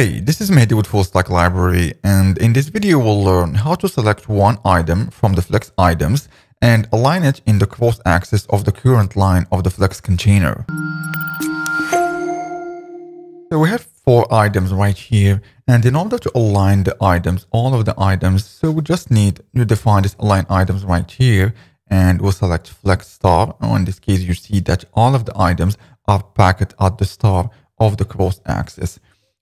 Hey, this is Mehdi with Full Stack Library and in this video we'll learn how to select one item from the Flex items and align it in the cross axis of the current line of the Flex container. So we have four items right here and in order to align the items, all of the items, so we just need to define this align items right here and we'll select Flex Start. in this case you see that all of the items are packed at the start of the cross axis.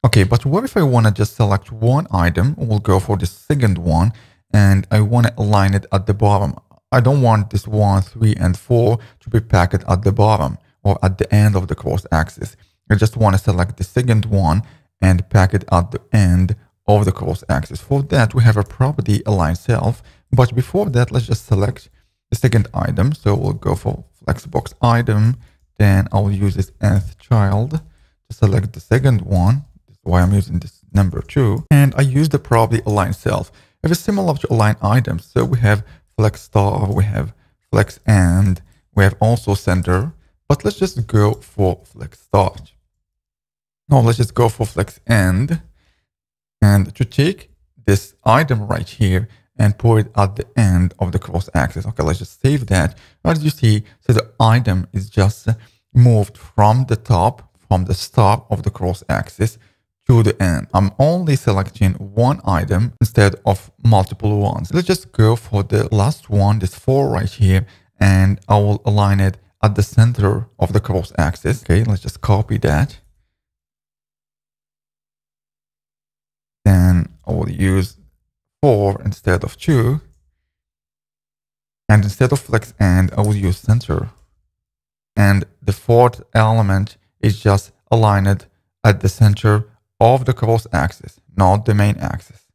Okay, but what if I want to just select one item? We'll go for the second one and I want to align it at the bottom. I don't want this one, three, and four to be packed at the bottom or at the end of the cross axis. I just want to select the second one and pack it at the end of the cross axis. For that, we have a property align self. But before that, let's just select the second item. So we'll go for flexbox item. Then I'll use this nth child to select the second one why I'm using this number two. And I use the property align self. I have a similar to align items. So we have flex start, we have flex end, we have also center. But let's just go for flex start. No, let's just go for flex end. And to take this item right here and put it at the end of the cross axis. Okay, let's just save that. As you see, so the item is just moved from the top, from the start of the cross axis to the end. I'm only selecting one item instead of multiple ones. Let's just go for the last one, this four right here, and I will align it at the center of the cross axis. Okay, let's just copy that. Then I will use four instead of two. And instead of flex end, I will use center. And the fourth element is just aligned at the center of the cross axis, not the main axis.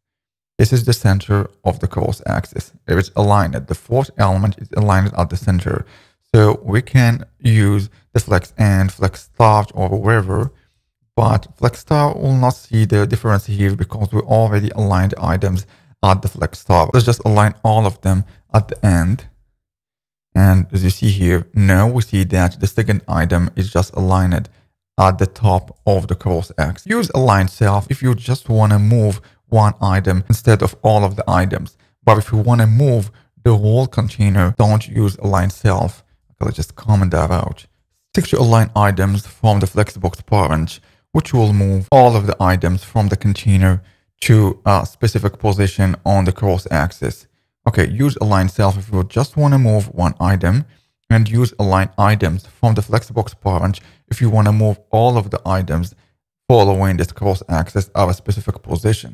This is the center of the cross axis. It is aligned. The fourth element is aligned at the center. So we can use the flex end, flex start, or wherever, but flex start will not see the difference here because we already aligned items at the flex start. Let's just align all of them at the end. And as you see here, now we see that the second item is just aligned at the top of the cross axis. Use align self if you just want to move one item instead of all of the items. But if you want to move the whole container, don't use align self. Okay, let's just comment that out. Stick to align items from the Flexbox parent, which will move all of the items from the container to a specific position on the cross axis. Okay, use align self if you just want to move one item and use align items from the Flexbox parent if you want to move all of the items following this cross axis at a specific position.